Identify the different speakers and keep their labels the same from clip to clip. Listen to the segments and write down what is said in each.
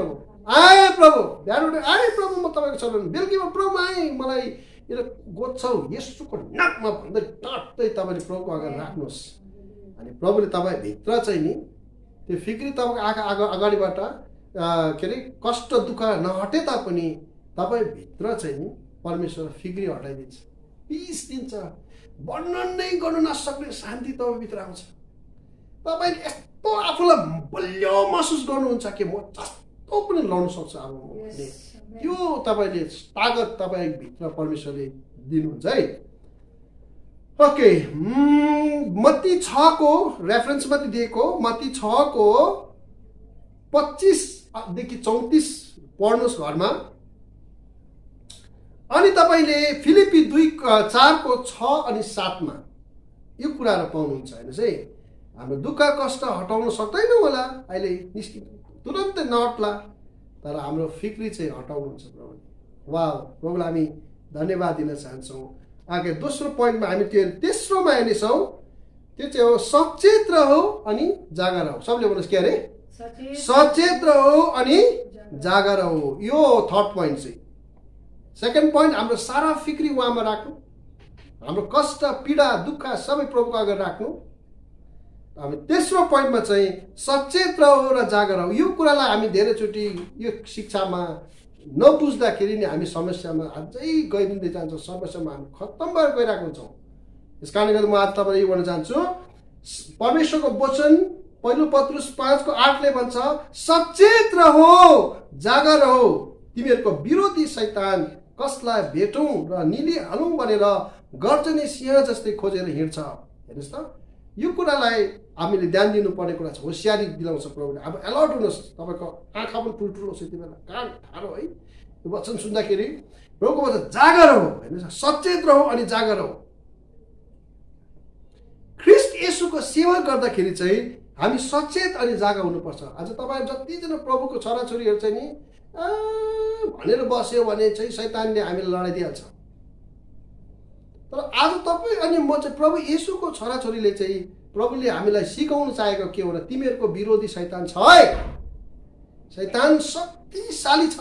Speaker 1: प्रभु। आए प्रभु। आए प्रभु म तपाईँको चरण बेलुकीमा प्रभु आएँ। मलाई यो गोच्छौ यसुको नाकमा भन्दै टट्टै तपाईँले प्रभुको अगाडि राख्नुहोस्। अनि प्रभुले तपाईँ भित्र चाहिँ नि त्यो फिक्री तपाईँको आँखा आगा अगाडिबाट के अरे कष्ट दुःख नहटे तापनि तपाईँ भित्र चाहिँ नि परमेश्वर फिक्री हटाइदिन्छ। पिस दिन्छ। वर्णन नै गर्नु नसक्ने शान्ति तपाईँभित्र आउँछ। तपाईँले यस्तो आफूलाई बलियो महसुस गर्नुहुन्छ कि म जस्तो पनि लड्न सक्छु अब त्यो तपाईँले तागत तपाईँभित्र परमेश्वरले दिनुहुन्छ है। ओके मत्ती छको रेफरेन्स मात्रै दिएको मत्ती छको पच्चिसदेखि चौतिस पढ्नुहोस् घरमा। अनि तपाईँले फिलिपी दुई क- चारको छ अनि सातमा यो कुराहरू पाउनुहुन्छ हेर्नुहोस् है। हाम्रो दुःख कष्ट हटाउन सक्दैनौँ होला अहिले निस्कि तुरन्तै नहट्ला तर हाम्रो फिक्री चाहिँ हटाउनुहुन्छ प्रभुले वा प्रभुलाई हामी धन्यवाद दिन चाहन्छौँ। आगे दोस्रो पोइन्टमा हामी त्यो तेस्रोमा हेर्नेछौँ। त्यो चाहिँ हो सचेत रहो अनि जागा रहो। सबले भन्नुहोस् के अरे?
Speaker 2: सचेत
Speaker 1: रहो अनि जागा रहो। यो थर्ड पोइन्ट चाहिँ। सेकेन्ड पोइन्ट हाम्रो सारा फिक्री उहाँमा राख्नु। हाम्रो कष्ट पीडा दुःख सबै प्रभुको अगाडि राख्नु। हामी तेस्रो पोइन्टमा चाहिँ सचेत रहो र जागर रहो। यो कुरालाई हामी धेरैचोटि यो शिक्षामा नबुझ्दाखेरि नि हामी समस्यामा अझै गइदिँदै जान्छौँ। समस्यामा हामी खत्तम भएर गइरहेको हुन्छौँ। यस कारणले गर्दा म आज तपाईँलाई यो भन्न चाहन्छु परमेश्वरको वचन पहिलो पत्रुस पाँचको आठले भन्छ सचेत रहो जागा रहो। तिमीहरूको विरोधी शैतान कसलाई भेटौँ र निलिहालौँ भनेर गर्जने सिंह जस्तै खोजेर हिँड्छ। हेर्नुहोस् त। यो कुरालाई हामीले ध्यान दिनुपर्ने कुरा छ। होसियारी दिलाउँछ प्रभुले। अब एलर्ट हुनुहोस्। तपाईँको आँखा पनि ठुल्ठुलो छ यति बेला। कान ठाडो है। यो वचन सुन्दाखेरि प्रभुको वचन जागर हो। हेर्नुहोस् सचेत रहो अनि जागर हो। ख्रिस्ट येसुको सेवा गर्दाखेरि चाहिँ हामी सचेत अनि जागा हुनुपर्छ। आज तपाईँ जतिजना प्रभुको छोराछोरीहरू चाहिँ नि भनेर बस्यो भने चाहिँ शैतानले हामीलाई लडाइदिइहाल्छ तर आज तपाईँ अनि म चाहिँ प्रभु येसुको छोराछोरीले चाहिँ प्रभुले हामीलाई सिकाउनु चाहेको के हो र तिमीहरूको विरोधी शैतान छ है? शैतान शक्तिशाली छ।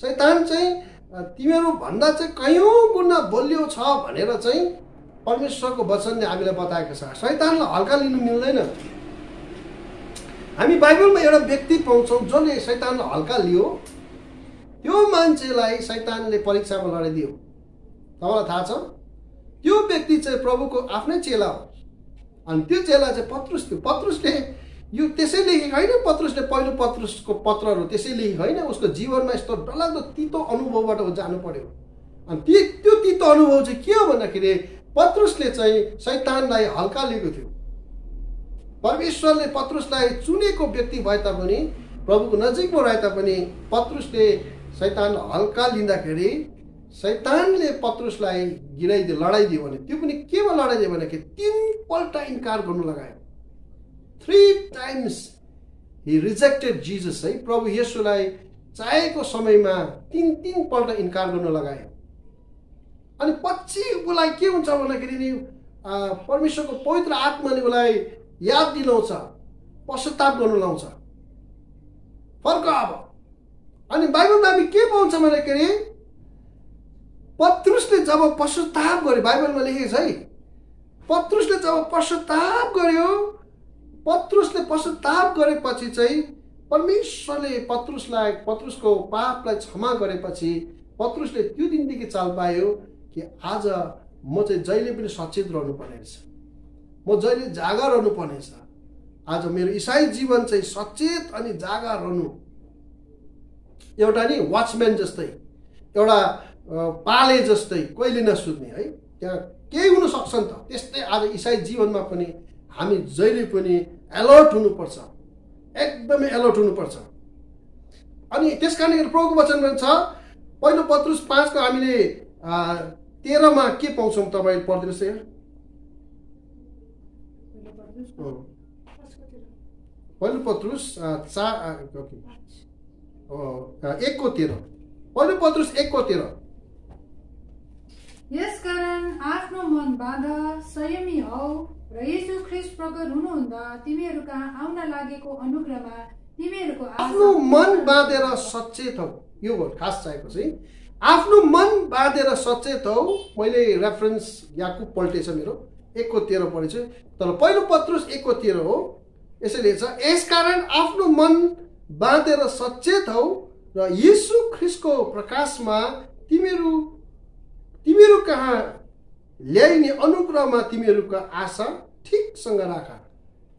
Speaker 1: शैतान चाहिँ अ, तिमीहरू भन्दा चाहिँ कयौँ गुणा बलियो छ भनेर चाहिँ परमेश्वरको वचनले हामीलाई बताएको छ। शैतानलाई हल्का लिनु मिल्दैन। हामी बाइबलमा एउटा व्यक्ति पाउँछौँ जसले शैतानलाई हल्का लियो। त्यो मान्छेलाई शैतानले परीक्षामा लडाइदियो। तपाईँलाई थाहा छ? त्यो व्यक्ति चाहिँ प्रभुको आफ्नै चेला हो। अनि त्यो चेला चाहिँ पत्रुस थियो। पत्रुसले यो त्यसै लेखेको होइन। पत्रुसले पहिलो पत्रुसको पत्रहरू त्यसै लेखेको होइन। उसको जीवनमा यस्तो डरलाग्दो तितो अनुभवबाट जानु पर्यो। अनि ती त्यो तितो अनुभव चाहिँ के हो भन्दाखेरि पत्रुसले चाहिँ शैतानलाई हल्का लिएको थियो। परमेश्वरले पत्रुसलाई चुनेको व्यक्ति भए तापनि प्रभुको नजिकमा रहे तापनि पत्रुसले शैतान हल्का लिँदाखेरि शैतानले पत्रुसलाई गिराइदियो लडाइदियो भने त्यो पनि केमा लडाइदियो भनेदेखि तिनपल्ट इन्कार गर्नु लगायो। Three times he rejected Jesus है प्रभु येसुलाई चाहेको समयमा तिन तिनपल्ट इन्कार गर्नु लगायो। अनि पछि उसलाई के हुन्छ भन्दाखेरि नि परमेश्वरको पवित्र आत्माले उसलाई याद दिलाउँछ पश्चाताप गर्नु लाउँछ। फर्क अब। अनि बाइबलमा हामी के पाउँछ भन्दाखेरि पत्रुसले जब पश्चाताप गर्यो बाइबलमा लेखेको छ है पत्रुसले जब पश्चाताप गर्यो पत्रुसले पश्चाताप गरेपछि चाहिँ परमेश्वरले पत्रुसलाई पत्रुसको पापलाई क्षमा गरेपछि पत्रुसले त्यो दिनदेखि चाल पायो कि आज म चाहिँ जहिले पनि सचेत रहनुपर्ने रहेछ म जहिले जागा रहनुपर्नेछ। आज मेरो इसाई जीवन चाहिँ सचेत अनि जागा रहनु। एउटा नि वाचम्यान जस्तै एउटा पाले जस्तै कहिले नसुत्ने है? त्यहाँ केही हुनसक्छ नि त। त्यस्तै आज इसाई जीवनमा पनि हामी जहिले पनि एलर्ट हुनुपर्छ। एकदमै एलर्ट हुनुपर्छ। अनि त्यस गर्दा प्रभुको वचन छ पहिलो पत्रुस पाँचको हामीले तेह्रमा के पाउँछौँ तपाईँ पढिदिनुहोस् यहाँ। पहिलो पत्रुस? अ, चा अ, ओके। अ, एकको तेह्र। पहिलो पत्रुस एकको तेह्र।
Speaker 2: यसकारण आफ्नो मन बाँध संयमी हौ र यीशु ख्रिस्ट प्रकट हुनुहुँदा तिमीहरू कहाँ आउन लागेको अनुग्रहमा तिमीहरूको
Speaker 1: आफ्नो मन बाँधेर सचेत हौ। यो खास चाहिएको चाहिँ। आफ्नो मन बाँधेर सचेत हौ। मैले रेफरेन्स याकु पल्टेछ मेरो। एकको तेह्र पढेछु। तर पहिलो पत्रुस एकको तेह्र हो। यसैले छ यसकारण आफ्नो मन बाँधेर सचेत हौ र यीशु ख्रिस्टको प्रकाशमा तिमीहरू तिमीहरू कहाँ ल्याइने अनुग्रहमा तिमीहरूको आशा ठिकसँग राख।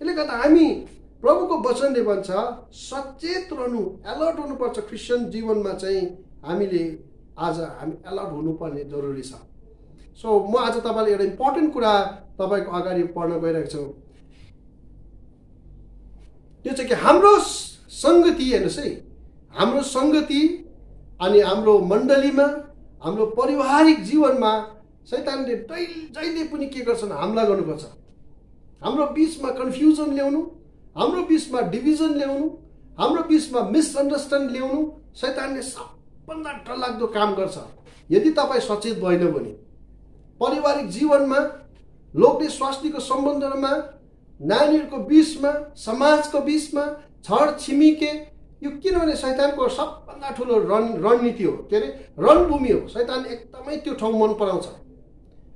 Speaker 1: यसले गर्दा हामी प्रभुको वचनले भन्छ सचेत रहनु एलर्ट हुनुपर्छ क्रिस्चियन जीवनमा चाहिँ हामीले आज हामी एलर्ट हुनुपर्ने जरुरी छ। सो म आज तपाईँलाई एउटा इम्पोर्टेन्ट कुरा तपाईँको अगाडि पढ्न गइरहेको छु। त्यो चाहिँ कि हाम्रो सङ्गति हेर्नुहोस् है। हाम्रो सङ्गति अनि हाम्रो मण्डलीमा हाम्रो पारिवारिक जीवनमा सैतानले जहिले पनि के गर्छन् हमला गर्नुपर्छ। हाम्रो बिचमा कन्फ्युजन ल्याउनु हाम्रो बिचमा डिभिजन ल्याउनु हाम्रो बिचमा मिसअन्डरस्ट्यान्ड ल्याउनु सैतानले सबभन्दा डरलाग्दो काम गर्छ। यदि तपाईँ सचेत भएन भने पारिवारिक जीवनमा लोकले स्वास्थ्यको सम्बन्धमा नानीहरूको बिचमा समाजको बिचमा छर छिमेके यो किनभने सैतानको सबभन्दा ठुलो रण रणनीति हो। के अरे? रणभूमि हो। सैतान एकदमै त्यो ठाउँ मन पराउँछ।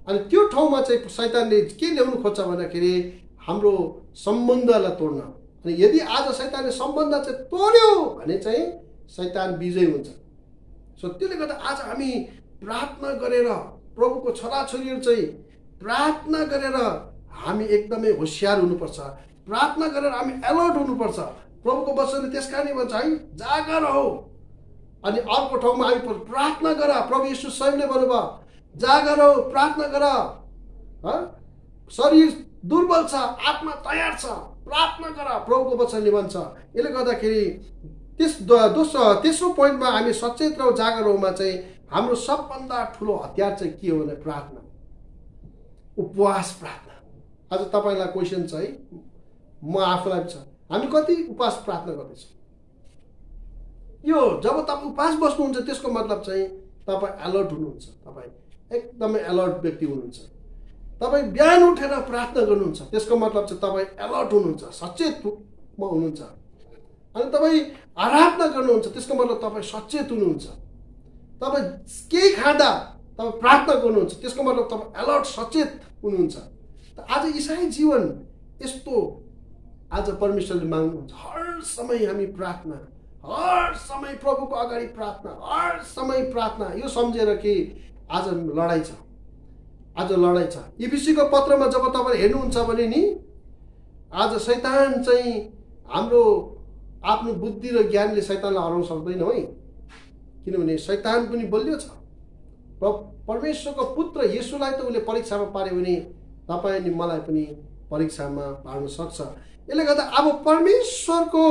Speaker 1: अनि त्यो ठाउँमा चाहिँ सैतानले के ल्याउनु खोज्छ भन्दाखेरि हाम्रो सम्बन्धलाई तोड्न। अनि यदि आज सैतानले सम्बन्ध चाहिँ तोड्यो भने चाहिँ सैतान विजय हुन्छ। सो त्यसले गर्दा आज हामी प्रार्थना गरेर प्रभुको छोराछोरीहरू चाहिँ प्रार्थना गरेर हामी एकदमै होसियार हुनुपर्छ। प्रार्थना गरेर हामी एलर्ट हुनुपर्छ। प्रभुको वचनले त्यस कारणले भन्छ है जागर हो अनि अर्को ठाउँमा हामी प्रार्थना गर। प्रभु यीशु स्वयंले भन्नुभयो जागर हो प्रार्थना गर? शरीर दुर्बल छ आत्मा तयार छ प्रार्थना गर प्रभुको वचनले भन्छ। यसले गर्दाखेरि त्यस दोस्रो तेस्रो पोइन्टमा हामी सचेत रहौँ जागर हौँमा चाहिँ हाम्रो सबभन्दा ठुलो हतियार चाहिँ के हो भने प्रार्थना उपवास प्रार्थना। आज तपाईँलाई क्वेसन छ है? म आफूलाई छ। हामी कति उपवास प्रार्थना गर्दैछौँ? यो जब तपाईँ उपवास बस्नुहुन्छ त्यसको मतलब चाहिँ तपाईँ अलर्ट हुनुहुन्छ। तपाईँ एकदमै अलर्ट व्यक्ति हुनुहुन्छ। तपाईँ बिहान उठेर प्रार्थना गर्नुहुन्छ। त्यसको मतलब चाहिँ तपाईँ अलर्ट हुनुहुन्छ सचेतमा हुनुहुन्छ। अनि तपाईँ आराधना गर्नुहुन्छ त्यसको मतलब तपाईँ सचेत हुनुहुन्छ। तपाईँ केही खाँदा तपाईँ प्रार्थना गर्नुहुन्छ त्यसको मतलब तपाईँ अलर्ट सचेत हुनुहुन्छ। आज इसाई जीवन यस्तो आज परमेश्वरले माग्नुहुन्छ हर समय हामी प्रार्थना हर समय प्रभुको अगाडि प्रार्थना हर समय प्रार्थना। यो सम्झेर कि आज लडाइँ छ। आज लडाइँ छ। इबिसीको पत्रमा जब तपाईँले हेर्नुहुन्छ भने नि आज शैतान चाहिँ हाम्रो आफ्नो बुद्धि र ज्ञानले शैतानलाई हराउन सक्दैन है। किनभने शैतान पनि बलियो छ। र परमेश्वरको पुत्र यसुलाई त उसले परीक्षामा पार्यो भने तपाईँ अनि मलाई पनि परीक्षामा पार्न सक्छ। यसले गर्दा अब परमेश्वरको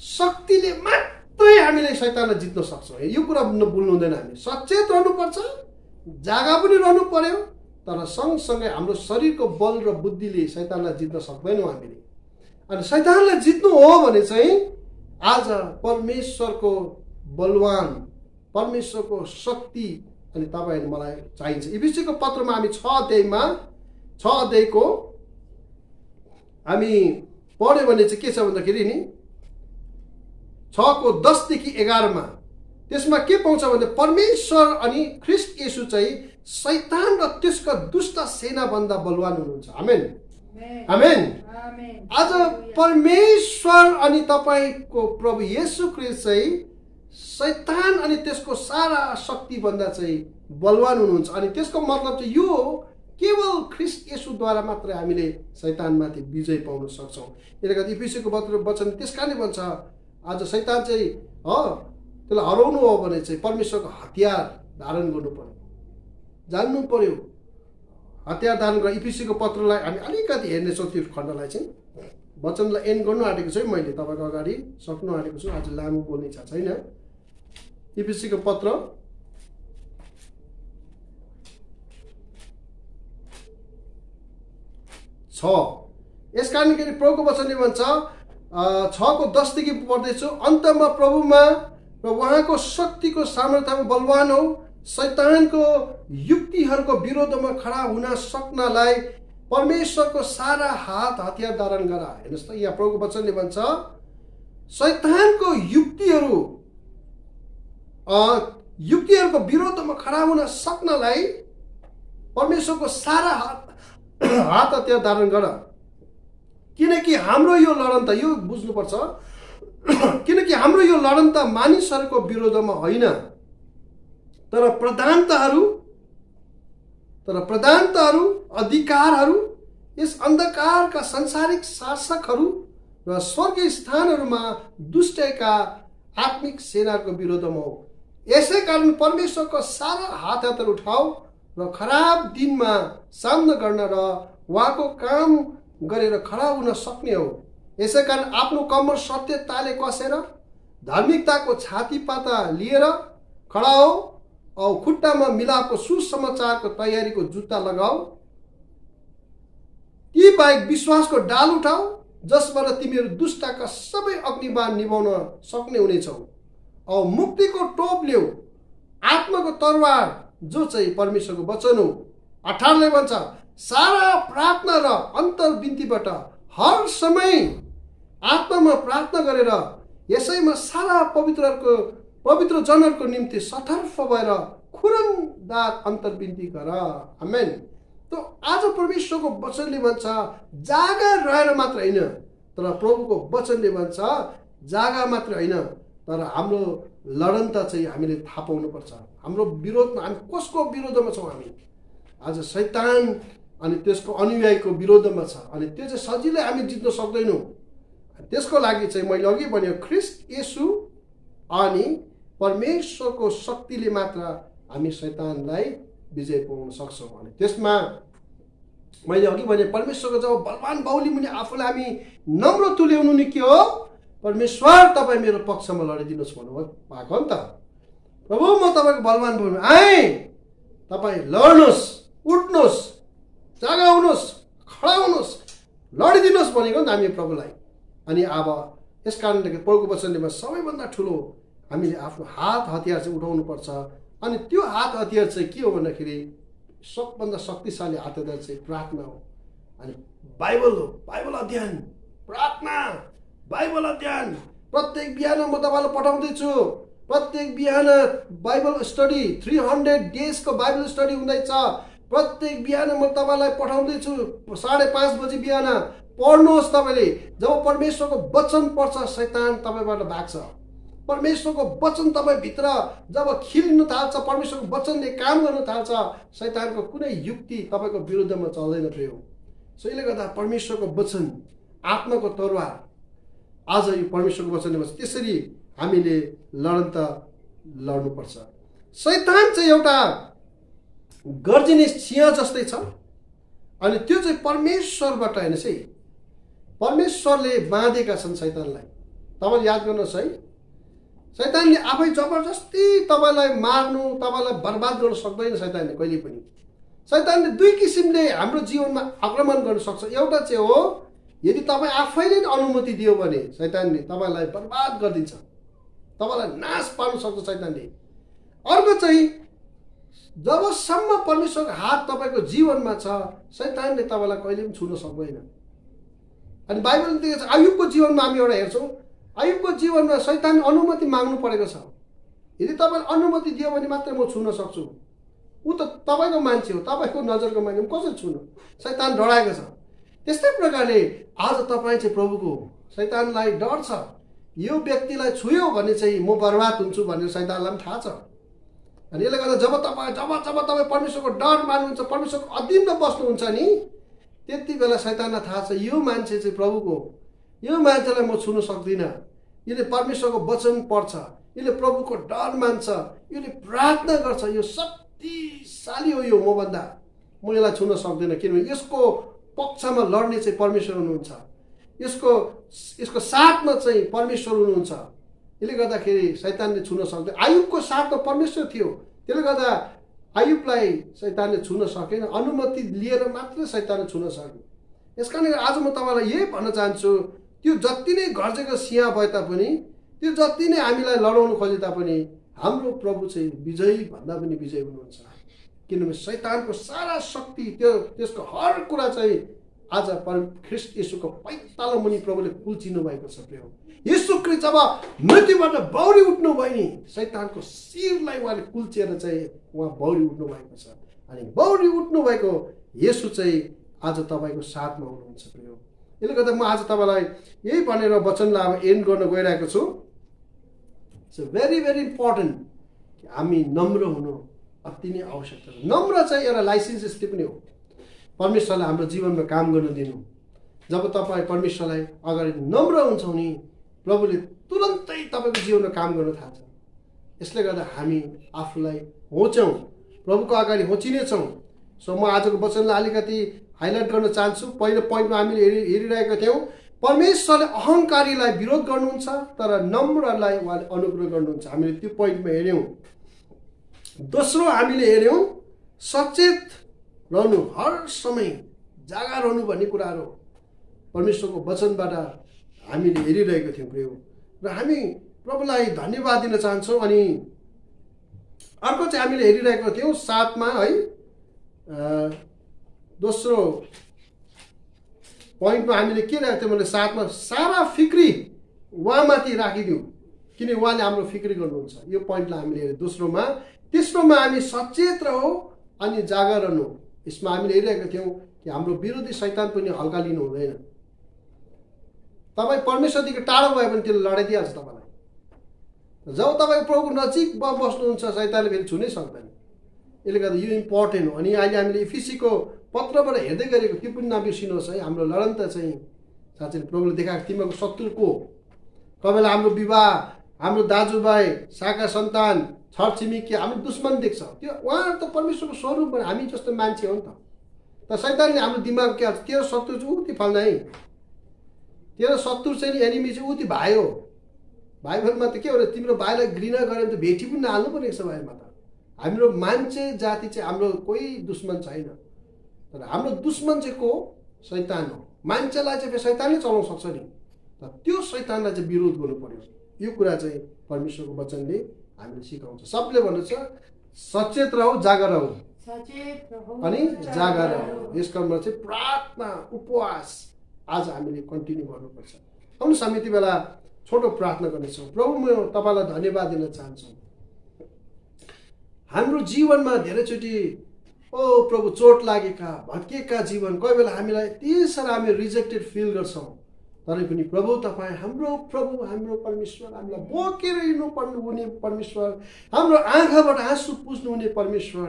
Speaker 1: शक्तिले मात्रै हामीले शैतानलाई जित्न सक्छौँ। यो कुरा भुल्नु हुँदैन हामी। सचेत रहनुपर्छ जागा पनि रहनु पर्यो तर सँगसँगै हाम्रो शरीरको बल र बुद्धिले शैतानलाई जित्न सक्दैनौँ हामीले। अनि शैतानलाई जित्नु हो भने चाहिँ आज परमेश्वरको बलवान परमेश्वरको शक्ति अनि तपाईँ अनि मलाई चाहिन्छ। इबिसीको पत्रमा हामी छ अध्यायमा छ अध्यायको हामी पढ्यो भने चाहिँ के छ भन्दाखेरि नि छको दसदेखि एघारमा त्यसमा के पाउँछ भने परमेश्वर अनि ख्रिस्ट यसु चाहिँ शैतान र त्यसका दुष्ट सेनाभन्दा बलवान हुनुहुन्छ आमेन. आमेन. आज. परमेश्वर अनि तपाईँको प्रभु येशू ख्रिस्ट चाहिँ शैतान अनि त्यसको सारा शक्तिभन्दा चाहिँ बलवान हुनुहुन्छ अनि त्यसको मतलब चाहिँ यो हो केवल ख्रिस्ट यसुद्वारा मात्रै हामीले शैतानमाथि विजय पाउन सक्छौँ। यसले गर्दा इपिसीको वचन वचन त्यस कारणले भन्छ आज शैतान चाहिँ ह त्यसलाई हराउनु हो भने चाहिँ परमेश्वरको हतियार धारण गर्नु पर्यो। जान्नु पर्यो। हतियार धारण गरेर इपिसीको पत्रलाई हामी अलिकति हेर्नेछौँ त्यो खण्डलाई चाहिँ वचनलाई एन्ड गर्नु आँटेको छु मैले तपाईँको अगाडि सक्नु आँटेको छु। आज लामो बोल्ने इच्छा छैन। इपिसीको पत्र छ। यस कारण के प्रभुको वचनले भन्छ छको दसदेखि पढ्दैछु अन्तमा प्रभुमा र उहाँको शक्तिको सामर्थ्यमा बलवान हो। शैतानको युक्तिहरूको विरोधमा खडा हुन सक्नलाई परमेश्वरको सारा हात हतियार धारण गर। हेर्नुहोस् त यहाँ प्रभुको वचनले भन्छ शैतानको युक्तिहरू युक्तिहरूको विरोधमा खडा हुन सक्नलाई परमेश्वरको सारा हात हात हतियार धारण गर किनकि हाम्रो यो लडन त यो बुझ्नुपर्छ। किनकि हाम्रो यो लडन त मानिसहरूको विरोधमा होइन। तर प्रधानताहरू तर प्रधानताहरू अधिकारहरू यस अन्धकारका संसारिक शासकहरू र स्वर्गीय स्थानहरूमा दुष्टका आत्मिक सेनाहरूको विरोधमा हो। यसै कारण परमेश्वरको सारा हात हातहरू उठाऊ। र खराब दिनमा सामना गर्न र उहाँको काम गरेर खडा हुन सक्ने हो। यसै कारण आफ्नो कम्मर सत्यताले कसेर धार्मिकताको छाती पाता लिएर खडा हो औ खुट्टामा मिलाएको सुसमाचारको तयारीको जुत्ता लगाऊ। ती बाहेक विश्वासको डाल उठाऊ जसबाट तिमीहरू दुष्टका सबै अग्निबाण निभाउन सक्ने हुनेछौ। औ मुक्तिको टोप ल्याऊ आत्माको तरवार जो चाहिँ परमेश्वरको वचन हो अठारले भन्छ सारा प्रार्थना र अन्तर्विन्तीबाट हर समय आत्मामा प्रार्थना गरेर यसैमा सारा पवित्रहरूको पवित्र जनहरूको निम्ति सतर्फ भएर खुरनदार अन्तर्विन्ती गर। आमेन त आज परमेश्वरको वचनले भन्छ जागा रहेर मात्र होइन। तर प्रभुको वचनले भन्छ जागा मात्र होइन। तर हाम्रो लडन्त चाहिँ हामीले थाहा पाउनुपर्छ। हाम्रो विरोधमा हामी कसको विरोधमा छौँ हामी? आज शैतान अनि त्यसको अनुयायीको विरोधमा छ। अनि त्यो चाहिँ सजिलै हामी जित्न सक्दैनौँ। त्यसको लागि चाहिँ मैले अघि भने ख्रिस्ट यसु अनि परमेश्वरको शक्तिले मात्र हामी शैतानलाई विजय पाउन सक्छौँ। अनि त्यसमा मैले अघि भने परमेश्वरको जब बलवान बाहुली मुनि आफूलाई हामी नम्र तुल्याउनु नि के हो? परमेश्वर तपाईँ मेरो पक्षमा लडिदिनुहोस् भन्नुभयो। भएको नि त। प्रभु म तपाईँको बलवान बाहुली आएँ। तपाईँ लड्नुहोस् उठ्नुहोस् जागा हुनुहोस् खडा हुनुहोस् लडिदिनुहोस् भनेको नि त हामी प्रभुलाई। अनि अब यस कारणले प्रभुको वचनले सबैभन्दा ठुलो हामीले आफ्नो हात हतियार चाहिँ उठाउनुपर्छ। अनि त्यो हात हतियार चाहिँ के हो भन्दाखेरि सबभन्दा शक्तिशाली हात हतियार चाहिँ प्रार्थना हो। अनि बाइबल हो। बाइबल अध्ययन। प्रार्थना। बाइबल अध्ययन। प्रत्येक बिहान म तपाईँलाई पठाउँदैछु। प्रत्येक बिहान बाइबल स्टडी थ्री हन्ड्रेड डेजको बाइबल स्टडी हुँदैछ। प्रत्येक बिहान म तपाईँलाई पठाउँदैछु साढे पाँच बजी बिहान। पढ्नुहोस् तपाईँले। जब परमेश्वरको वचन पढ्छ शैतान तपाईँबाट भाग्छ। परमेश्वरको वचन तपाईँभित्र जब खिल्न थाल्छ परमेश्वरको वचनले काम गर्न थाल्छ शैतानको कुनै युक्ति तपाईँको विरुद्धमा चल्दैन प्रियो। सो यसले गर्दा परमेश्वरको वचन आत्माको तरुवार आज यो परमेश्वरको वचनले भन्छ त्यसरी हामीले लडन त लड्नुपर्छ। शैतान चाहिँ एउटा गर्जिने सिंह जस्तै छ। अनि त्यो चाहिँ परमेश्वरबाट हेर्नुहोस् है परमेश्वरले बाँधेका छन् शैतानलाई तपाईँले याद गर्नुहोस् है शैतानले आफै जबरजस्ती तपाईँलाई मार्नु तपाईँलाई बर्बाद गर्न सक्दैन शैतानले कहिले पनि। शैतानले दुई किसिमले हाम्रो जीवनमा आक्रमण गर्न सक्छ। एउटा चाहिँ हो यदि तपाईँ आफैले अनुमति दियो भने शैतानले तपाईँलाई बर्बाद गरिदिन्छ। तपाईँलाई नाश पार्न सक्छ शैतानले। अर्को चाहिँ जबसम्म परमेश्वरको हात तपाईँको जीवनमा छ शैतानले तपाईँलाई कहिले पनि छुन सक्दैन। अनि बाइबलले दिएको छ आयुबको जीवनमा हामी एउटा हेर्छौँ आयुबको जीवनमा शैतान अनुमति माग्नु परेको छ। यदि तपाईँले अनुमति दियो भने मात्रै म छुन सक्छु। ऊ त तपाईँको मान्छे हो तपाईँको नजरको मान्छे कसरी छुनु? शैतान डराएको छ। त्यस्तै प्रकारले आज तपाईँ चाहिँ प्रभुको हो शैतानलाई डर छ। यो व्यक्तिलाई छुयो भने चाहिँ म बर्बाद हुन्छु भनेर शैतानलाई पनि थाहा छ। अनि यसले गर्दा जब तपाईँ जब जब तपाईँ परमेश्वरको डर मान्नुहुन्छ परमेश्वरको अधीनमा बस्नुहुन्छ नि त्यति बेला शैतानलाई थाहा छ यो मान्छे चाहिँ प्रभुको यो मान्छेलाई म छुन सक्दिनँ। यसले परमेश्वरको वचन पढ्छ यसले प्रभुको डर मान्छ यसले प्रार्थना गर्छ यो शक्तिशाली हो यो मभन्दा। म यसलाई छुन सक्दिनँ किनभने यसको पक्षमा लड्ने चाहिँ परमेश्वर हुनुहुन्छ। यसको यसको साथमा चाहिँ परमेश्वर हुनुहुन्छ। यसले गर्दाखेरि शैतानले छुन सक्दैन। आयुबको साथमा परमेश्वर थियो। त्यसले गर्दा आयुबलाई शैतानले छुन सकेन। अनुमति लिएर मात्र शैतानले छुन सक्यो। यस कारणले आज म तपाईँलाई यही भन्न चाहन्छु त्यो जति नै घर्जेको सिंह भए तापनि त्यो जति नै हामीलाई लडाउनु खोजे तापनि हाम्रो प्रभु चाहिँ विजयी भन्दा पनि विजय हुनुहुन्छ। किनभने शैतानको सारा शक्ति त्यो त्यसको हर कुरा चाहिँ आज पर ख्रिस्ट यसुको पैतालो मुनि प्रभुले कुल्चिनु भएको छ प्रिय यसु ख्रिस्ट जब मृत्युबाट बौरी उठ्नु भयो नि शैतानको शिरलाई उहाँले कुल्चिएर चाहिँ उहाँ बौरी उठ्नु भएको छ। अनि बौरी उठ्नु भएको यसु चाहिँ आज तपाईँको साथमा हुनुहुन्छ प्रिय यसले गर्दा म आज तपाईँलाई यही भनेर वचनलाई अब एन्ड गर्न गइरहेको छु। इट्स भेरी भेरी इम्पोर्टेन्ट हामी नम्र हुनु। अति नै आवश्यक छ। नम्र चाहिँ एउटा लाइसेन्स जस्तै पनि हो। परमेश्वरलाई हाम्रो जीवनमा काम गर्न दिनु। जब तपाईँ परमेश्वरलाई अगाडि नम्र हुन्छौँ नि प्रभुले तुरन्तै तपाईँको जीवनमा काम गर्न थाल्छ। यसले गर्दा हामी आफूलाई होचौँ। प्रभुको अगाडि होचिने छौँ। सो म आजको वचनलाई अलिकति हाइलाइट गर्न चाहन्छु। पहिलो पोइन्टमा हामीले हेरि हेरिरहेका थियौँ परमेश्वरले अहङ्कारीलाई विरोध गर्नुहुन्छ तर नम्रलाई उहाँले अनुग्रह गर्नुहुन्छ। हामीले त्यो पोइन्टमा हेऱ्यौँ। दोस्रो हामीले हेऱ्यौँ सचेत रहनु हर समय जागा रहनु भन्ने कुराहरू परमेश्वरको वचनबाट हामीले हेरिरहेको थियौँ प्रिय। र हामी प्रभुलाई धन्यवाद दिन चाहन्छौँ अनि अर्को चाहिँ हामीले हेरिरहेको थियौँ साथमा है दोस्रो पोइन्टमा हामीले के राखेको थियौँ भने साथमा सारा फिक्री उहाँमाथि राखिदिउँ किन उहाँले हाम्रो फिक्री गर्नुहुन्छ। यो पोइन्टलाई हामीले दोस्रोमा तेस्रोमा हामी सचेत रहौँ अनि जागर रहनु यसमा हामीले हेरिरहेका थियौँ कि हाम्रो विरोधी शैतान पनि हल्का लिनु हुँदैन। तपाईँ परमेश्वरदेखि टाढो भयो भने त्यसले लडाइदिइहाल्छ तपाईँलाई। जब तपाईँको प्रभुको नजिकमा बस्नुहुन्छ शैतानले फेरि छुनै सक्दैन। यसले गर्दा यो इम्पोर्टेन्ट हो। अनि अहिले हामीले इफिसीको पत्रबाट हेर्दै गरेको त्यो पनि नबिर्सिनुहोस् है। हाम्रो लडन त चाहिँ साँच्चै प्रभुले देखाएको तिमीहरूको शत्रु को कोही बेला हाम्रो विवाह हाम्रो दाजुभाइ साका सन्तान छर छिमेकी हाम्रो दुश्मन देख्छ। त्यो उहाँहरू त परमेश्वरको स्वरूप हामी जस्तो मान्छे हो नि त। त शैतानले हाम्रो दिमाग के हाल्छ तेरो शत्रु चाहिँ उति फल्दा है। तेरो शत्रु चाहिँ एनिमी चाहिँ उति भाइ हो भाइ भाइमा त के हो तिम्रो भाइलाई घृणा गऱ्यो भने त भेटी पनि नहाल्नु पर्ने छ भाइमा त। हाम्रो मान्छे जाति चाहिँ हाम्रो कोही दुश्मन छैन। तर हाम्रो दुश्मन चाहिँ को शैतान हो। मान्छेलाई चाहिँ शैतानले चलाउन सक्छ नि। तर त्यो शैतानलाई चाहिँ विरोध गर्नु पर्यो यो कुरा चाहिँ परमेश्वरको वचनले हामीले सिकाउँछ सबले भन्नु छ सचेत रहौ जागर रहौ।
Speaker 2: सचेत रहौ,
Speaker 1: अनि जागर
Speaker 2: रहौ।
Speaker 1: यस क्रममा चाहिँ प्रार्थना उपवास आज हामीले कन्टिन्यू गर्नुपर्छ। आउनुहोस् हामी यति बेला छोटो प्रार्थना गर्नेछौँ। प्रभु म तपाईँलाई धन्यवाद दिन चाहन्छु। हाम्रो जीवनमा धेरैचोटि ओ प्रभु चोट लागेका भत्किएका जीवन कोही बेला हामीलाई यति साह्रो हामी रिजेक्टेड फिल गर्छौँ। तरै पनि प्रभु तपाईँ हाम्रो प्रभु हाम्रो परमेश्वर हामीलाई बोकेर हिँड्नु पर्नु हुने परमेश्वर हाम्रो आँखाबाट आँसु पुज्नुहुने परमेश्वर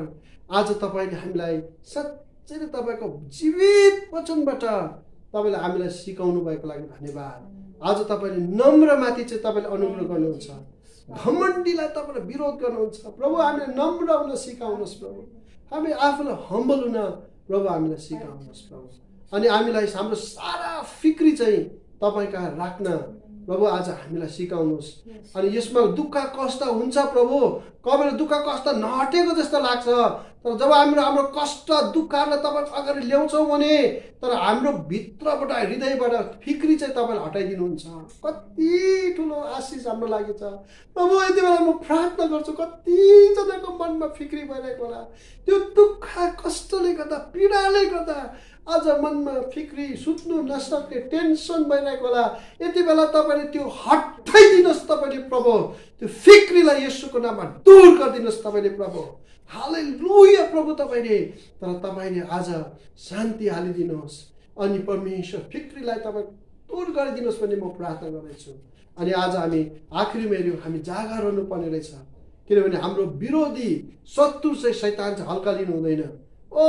Speaker 1: आज तपाईँले हामीलाई साँच्चै नै तपाईँको जीवित वचनबाट तपाईँले हामीलाई सिकाउनु भएको लागि धन्यवाद। आज तपाईँले नम्रमाथि चाहिँ तपाईँले अनुग्रह गर्नुहुन्छ। घमण्डीलाई तपाईँले विरोध गर्नुहुन्छ। प्रभु हामीले नम्र हुन सिकाउनुहोस् प्रभु। हामी आफूलाई हम्बल हुन प्रभु हामीलाई सिकाउनुहोस् प्रभु। अनि हामीलाई हाम्रो सारा फिक्री चाहिँ तपाईँ कहाँ राख्न प्रभु आज हामीलाई सिकाउनुहोस्। अनि यसमा दुःख कष्ट हुन्छ प्रभु। कोही बेला दुःख कष्ट नहटेको जस्तो लाग्छ। तर जब हाम्रो हाम्रो कष्ट दुःखहरूलाई तपाईँ अगाडि ल्याउँछौँ भने तर हाम्रो भित्रबाट हृदयबाट फिक्री चाहिँ तपाईँले हटाइदिनुहुन्छ। कति ठुलो आशिष हाम्रो लागि छ। प्रभु यति बेला म प्रार्थना गर्छु कतिजनाको मनमा फिक्री भइरहेको होला। त्यो दुःख कष्टले गर्दा पीडाले गर्दा आज मनमा फिक्री सुत्नु नसक्ने टेन्सन भइरहेको होला। यति बेला तपाईँले त्यो हटाइदिनुहोस् तपाईँले प्रभु। त्यो फिक्रीलाई यसुको नाममा दूर गरिदिनुहोस् तपाईँले प्रभु। हालै लुया प्रभु तपाईँले। तर तपाईँले आज शान्ति हालिदिनुहोस् अनि परमेश्वर फिक्रीलाई तपाईँ दूर गरिदिनुहोस् भन्ने म प्रार्थना गर्दैछु। अनि आज हामी आखिरीमा हेऱ्यौँ हामी जागा रहनु पर्ने रहेछ। किनभने हाम्रो विरोधी शत्रु चाहिँ शैतान चाहिँ हल्का लिनु हुँदैन ओ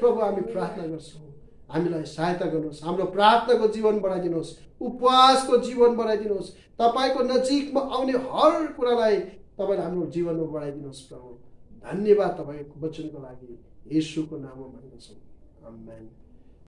Speaker 1: प्रभु हामी प्रार्थना गर्छौँ। हामीलाई सहायता गर्नुहोस् हाम्रो प्रार्थनाको जीवन बढाइदिनुहोस् उपवासको जीवन बढाइदिनुहोस् तपाईँको नजिकमा आउने हर कुरालाई तपाईँले हाम्रो जीवनमा बढाइदिनुहोस् प्रभु। धन्यवाद तपाईँको वचनको लागि। येशूको नाममा भन्दछौँ। आमेन।